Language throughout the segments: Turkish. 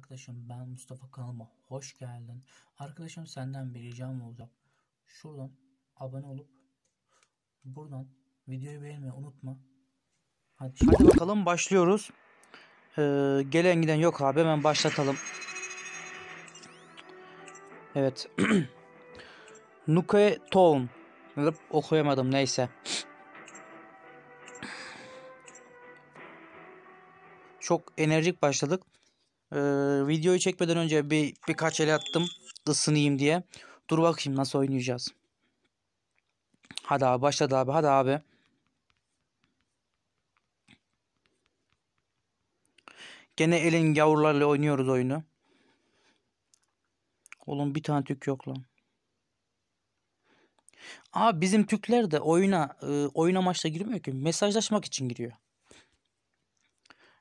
arkadaşım ben Mustafa kanalıma hoş geldin. Arkadaşım senden bir ricam olacak. Şuradan abone olup buradan videoyu beğenmeyi unutma. Hadi, Hadi bakalım başlıyoruz. Ee, gelen giden yok abi hemen başlatalım. Evet. Nuke Town. Okuyamadım neyse. Çok enerjik başladık. Ee, videoyu çekmeden önce bir birkaç el attım ısınayım diye. Dur bakayım nasıl oynayacağız. Hadi abi başladı abi hadi abi. Gene elin yavrularla oynuyoruz oyunu. Oğlum bir tane tük yok lan. Abi bizim tükler de oyuna e, oyun amaçla girmiyor ki. Mesajlaşmak için giriyor.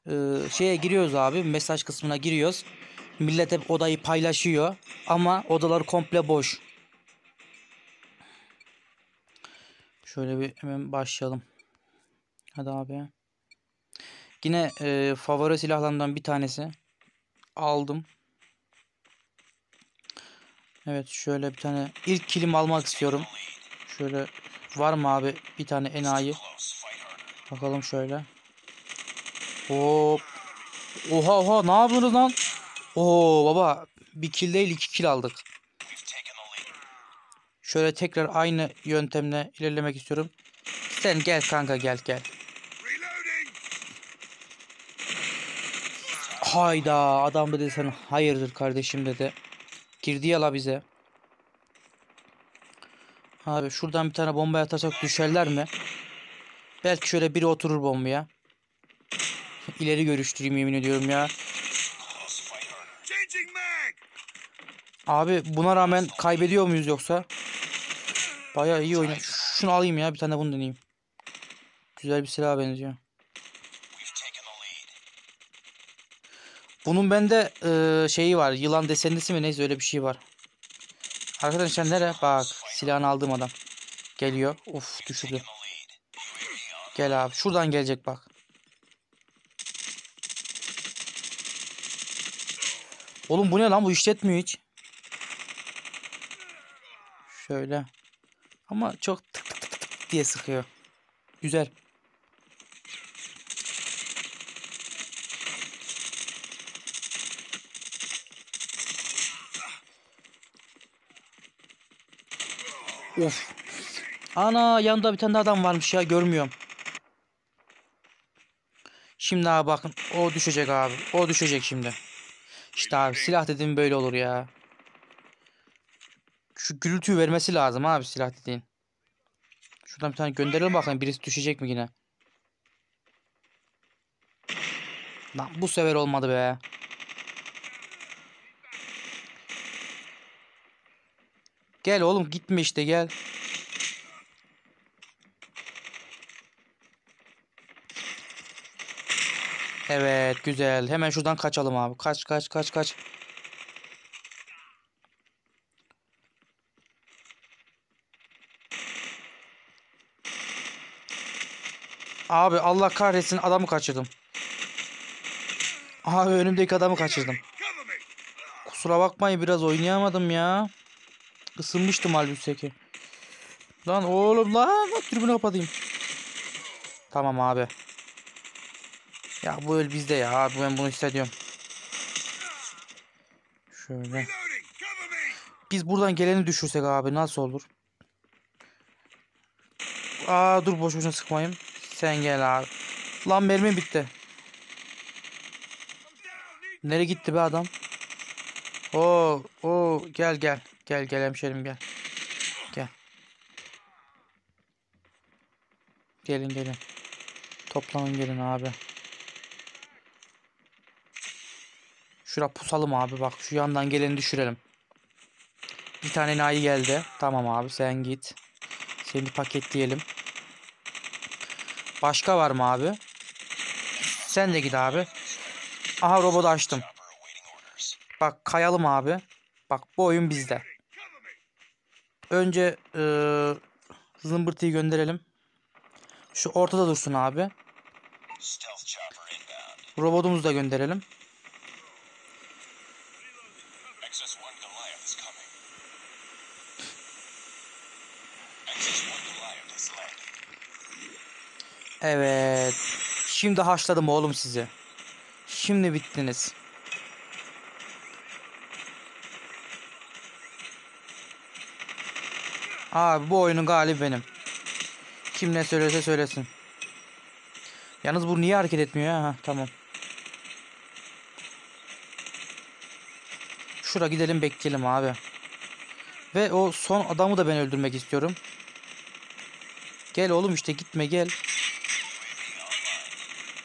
E, şeye giriyoruz abi. Mesaj kısmına giriyoruz. Millet hep odayı paylaşıyor. Ama odalar komple boş. Şöyle bir hemen başlayalım. Hadi abi. Yine e, favori silahlarından bir tanesi. Aldım. Evet şöyle bir tane ilk kilim almak istiyorum. Şöyle var mı abi bir tane enayi? Bakalım şöyle. Hop. Oha oha ne yapıyorsunuz lan? Oo baba bir kill değil iki kill aldık. Şöyle tekrar aynı yöntemle ilerlemek istiyorum. Sen gel kanka gel gel. Hayda adam dedi sen hayırdır kardeşim dedi. Girdi yala bize. Abi şuradan bir tane bomba atarsak düşerler mi? Belki şöyle biri oturur bombaya. İleri görüştüreyim yemin ediyorum ya. Abi buna rağmen kaybediyor muyuz yoksa? Baya iyi oynuyor. Şunu alayım ya bir tane bunu deneyeyim. Güzel bir silah benziyor. Bunun bende e, şeyi var. Yılan desenlisi mi neyse öyle bir şey var. Arkadaşlar nere? Bak silahını aldığım adam. Geliyor. Of düşürdü. Gel abi. Şuradan gelecek bak. Oğlum bu ne lan? Bu işletmiyor hiç. Şöyle. Ama çok tık tık tık tık diye sıkıyor. Güzel. Of. Ana yanında bir tane adam varmış ya görmüyorum. Şimdi abi bakın o düşecek abi. O düşecek şimdi. İşte abi silah dediğim böyle olur ya. Şu gürültüyü vermesi lazım abi silah dediğin. Şuradan bir tane gönderelim bakalım birisi düşecek mi yine. Lan bu sefer olmadı be. Gel oğlum gitme işte gel. Evet güzel. Hemen şuradan kaçalım abi. Kaç kaç kaç kaç. Abi Allah kahretsin adamı kaçırdım. Abi önümdeki adamı kaçırdım. Kusura bakmayın biraz oynayamadım ya. Isınmıştım halbuki. Lan oğlum lan tribünü kapatayım. Tamam abi. Ya bu el bizde ya abi ben bunu hissediyorum. Şöyle. Biz buradan geleni düşürsek abi nasıl olur? Aa dur boş boşuna sıkmayayım. Sen gel abi. Lan mermim bitti. Nereye gitti be adam? Oo, oo gel gel. Gel gel hemşerim gel. Gel. Gelin gelin. Toplanın gelin abi. Şura pusalım abi bak şu yandan geleni düşürelim. Bir tane nayi geldi. Tamam abi sen git. Seni paketleyelim. Başka var mı abi? Sen de git abi. Aha robotu açtım. Bak kayalım abi. Bak bu oyun bizde. Önce e, zımbırtıyı gönderelim. Şu ortada dursun abi. Robotumuzu da gönderelim. Evet. Şimdi haşladım oğlum sizi. Şimdi bittiniz. Abi bu oyunun galibi benim. Kim ne söylese söylesin. Yalnız bu niye hareket etmiyor? Ha, tamam. Şura gidelim bekleyelim abi. Ve o son adamı da ben öldürmek istiyorum. Gel oğlum işte gitme gel.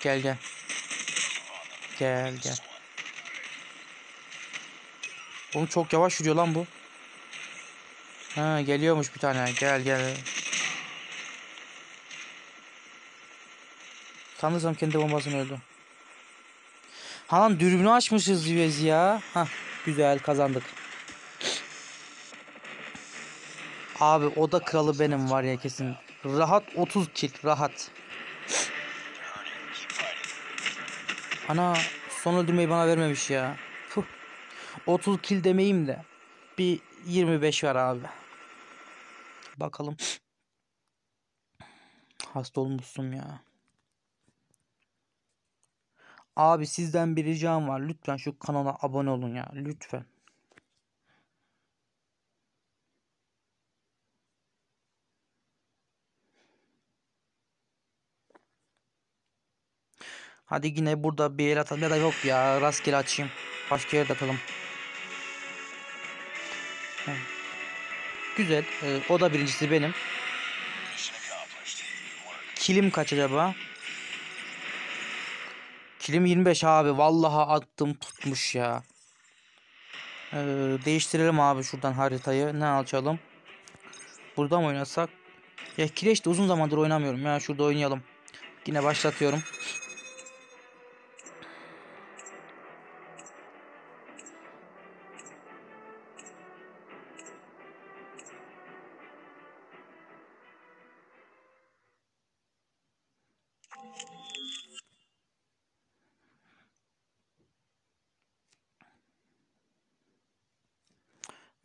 Gel gel. Gel gel. Oğlum çok yavaş yürüyor lan bu. Ha geliyormuş bir tane. Gel gel. Sanırsam kendi bombasını öldü. Ha lan dürbünü açmışız biz ya. Ha güzel kazandık. Abi o da kralı benim var ya kesin. Rahat 30 kill rahat. Ana son öldürmeyi bana vermemiş ya. Puh. 30 kill demeyeyim de. Bir 25 var abi. Bakalım. Hasta olmuşsun ya. Abi sizden bir ricam var. Lütfen şu kanala abone olun ya. Lütfen. Hadi yine burada bir el atalım ya da yok ya rastgele açayım. Başka yerde atalım. Güzel. Ee, o da birincisi benim. Kilim kaç acaba? Kilim 25 abi. Vallahi attım tutmuş ya. Ee, değiştirelim abi şuradan haritayı. Ne açalım? Burada mı oynasak? Ya Kireç de uzun zamandır oynamıyorum ya. Şurada oynayalım. Yine başlatıyorum.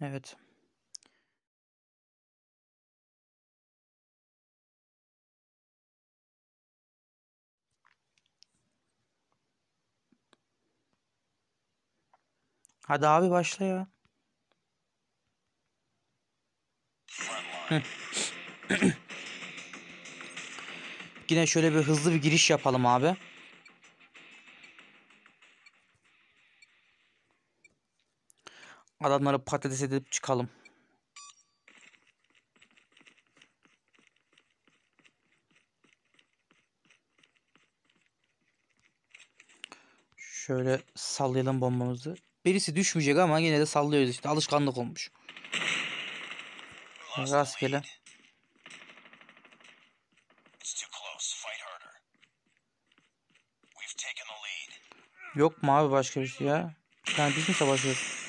Evet. Hadi abi başla ya. Yine şöyle bir hızlı bir giriş yapalım abi. Adamları patates edip çıkalım. Şöyle sallayalım bombamızı. Birisi düşmeyecek ama yine de sallıyoruz işte. Alışkanlık olmuş. Rastgele. Yok mu abi başka bir şey ya? Yani biz mi savaşıyoruz?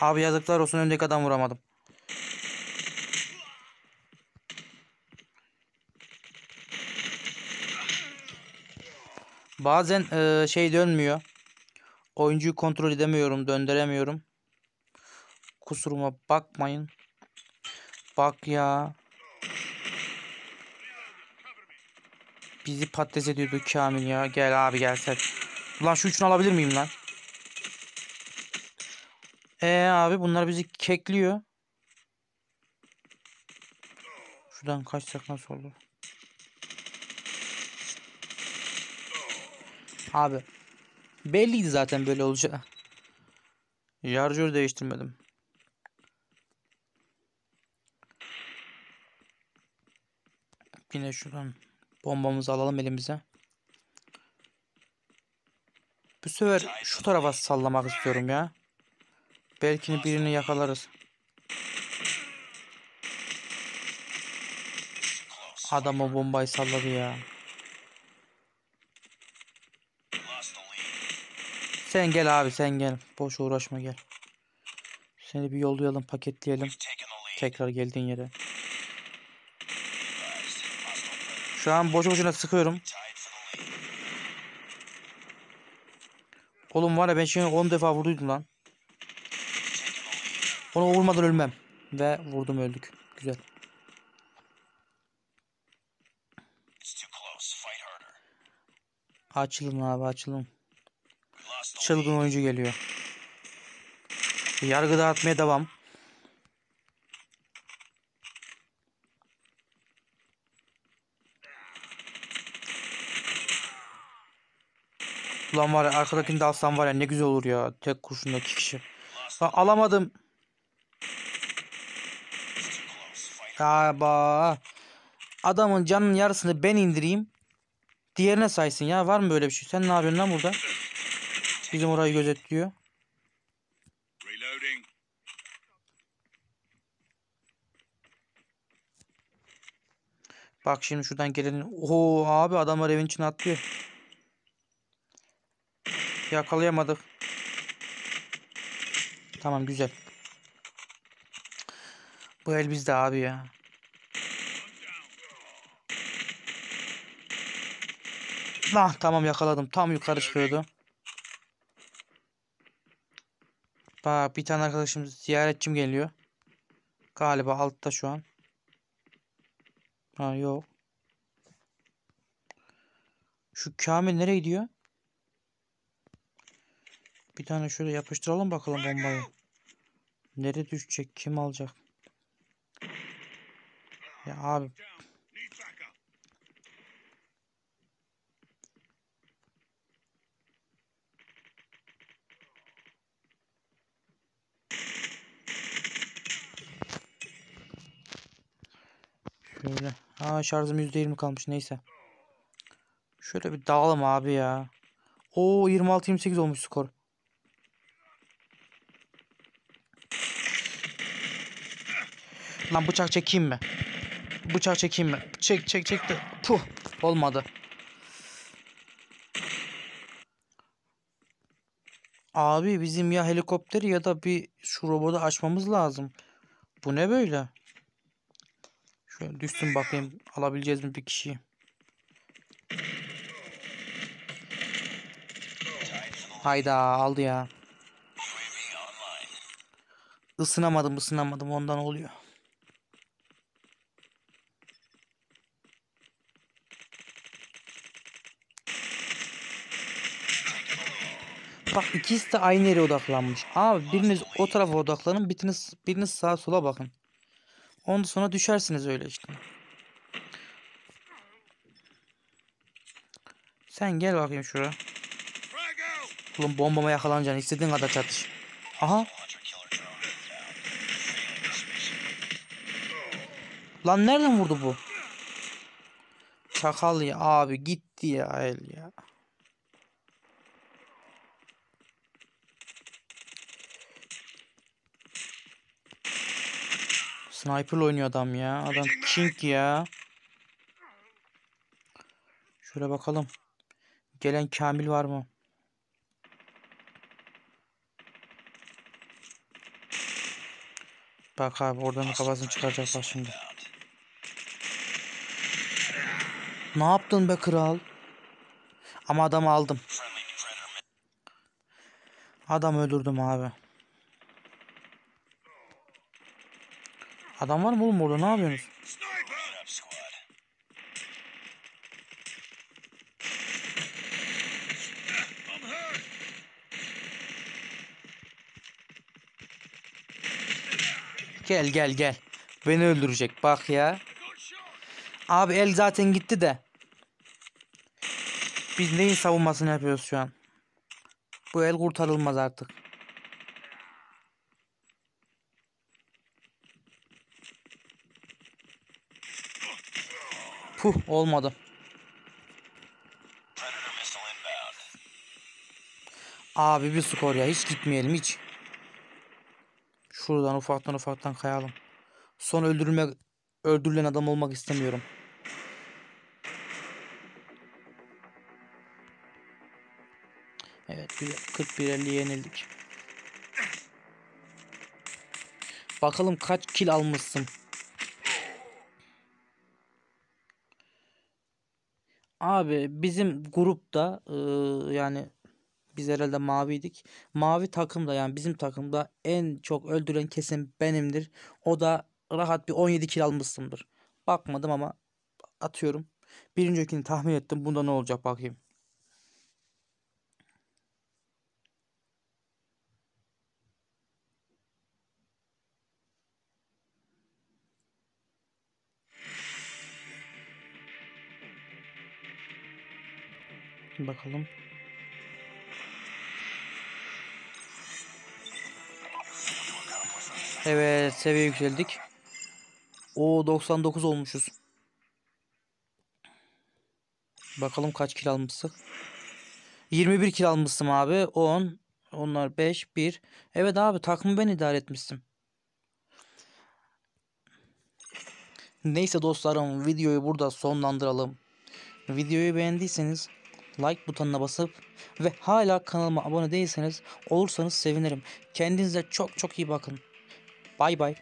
Abi yazıklar olsun öndeki adam vuramadım. Bazen e, şey dönmüyor. Oyuncuyu kontrol edemiyorum, döndüremiyorum. Kusuruma bakmayın. Bak ya. Bizi patates ediyordu Kamil ya. Gel abi gel sen. Ulan şu üçünü alabilir miyim lan? Ee abi bunlar bizi kekliyor. Şuradan kaçsak nasıl olur? Abi. Belliydi zaten böyle olacağı. Yarjör değiştirmedim. Yine şuradan bombamızı alalım elimize. Bu sefer şu tarafa sallamak istiyorum ya. Belki birini yakalarız. Adam o bombayı salladı ya. Sen gel abi sen gel. Boş uğraşma gel. Seni bir yollayalım paketleyelim. Tekrar geldiğin yere. Şu an boşu boşuna sıkıyorum. Oğlum var ya ben şimdi 10 defa vurduydum lan. Onu vurmadan ölmem. Ve vurdum öldük. Güzel. Açılın abi açılın. Çılgın oyuncu geliyor. Yargı dağıtmaya devam. Ulan var ya arkadakini de alsam var ya ne güzel olur ya. Tek kurşunda iki kişi. Lan alamadım. Galiba. Adamın canının yarısını ben indireyim. Diğerine saysın ya. Var mı böyle bir şey? Sen ne yapıyorsun lan burada? Bizim orayı gözetliyor. Bak şimdi şuradan gelenin. Oo abi adamlar evin içine atlıyor. Yakalayamadık. Tamam güzel. Bu el bizde abi ya. Lah tamam yakaladım. Tam yukarı çıkıyordu. Bak bir tane arkadaşım ziyaretçim geliyor. Galiba altta şu an. Ha yok. Şu Kamil nereye gidiyor? Bir tane şöyle yapıştıralım bakalım bombayı. Nereye düşecek? Kim alacak? Ya abi şöyle. Ha şarjım %20 kalmış neyse. Şöyle bir dağılalım abi ya. Oo 26-28 olmuş skor. Lan bıçak çekeyim mi? Bıçak çekeyim mi? Çek çek çek de. Puh olmadı. Abi bizim ya helikopteri ya da bir şu robotu açmamız lazım. Bu ne böyle? Şöyle düşsün bakayım alabileceğiz mi bir kişiyi? Hayda aldı ya. Isınamadım ısınamadım ondan oluyor. Bak ikisi de aynı yere odaklanmış. Abi biriniz o tarafa odaklanın, biriniz, biriniz sağa sola bakın. Ondan sonra düşersiniz öyle işte. Sen gel bakayım şuraya. Oğlum bombama yakalanacaksın. istediğin kadar çatış. Aha. Lan nereden vurdu bu? Çakal ya abi gitti ya el ya. Sniper'la oynuyor adam ya. Adam king ya. Şöyle bakalım. Gelen Kamil var mı? Bak abi oradan kafasını çıkaracak bak şimdi. Ne yaptın be kral? Ama adamı aldım. Adam öldürdüm abi. Adam var mı oğlum orada ne yapıyorsunuz? Gel gel gel. Beni öldürecek bak ya. Abi el zaten gitti de. Biz neyin savunmasını yapıyoruz şu an? Bu el kurtarılmaz artık. Puh olmadı. Abi bir skor ya hiç gitmeyelim hiç. Şuradan ufaktan ufaktan kayalım. Son öldürülme öldürülen adam olmak istemiyorum. Evet güzel. 41-50 yenildik. Bakalım kaç kill almışsın. Abi bizim grupta ıı, yani biz herhalde maviydik. Mavi takımda yani bizim takımda en çok öldüren kesin benimdir. O da rahat bir 17 kill almışsındır. Bakmadım ama atıyorum. Bir öncekini tahmin ettim. Bunda ne olacak bakayım. Bakalım. Evet seviye yükseldik. O 99 olmuşuz. Bakalım kaç kil almışsın. 21 kil almışsın abi. 10. Onlar 5. 1. Evet abi takımı ben idare etmişsin. Neyse dostlarım videoyu burada sonlandıralım. Videoyu beğendiyseniz like butonuna basıp ve hala kanalıma abone değilseniz olursanız sevinirim. Kendinize çok çok iyi bakın. Bay bay.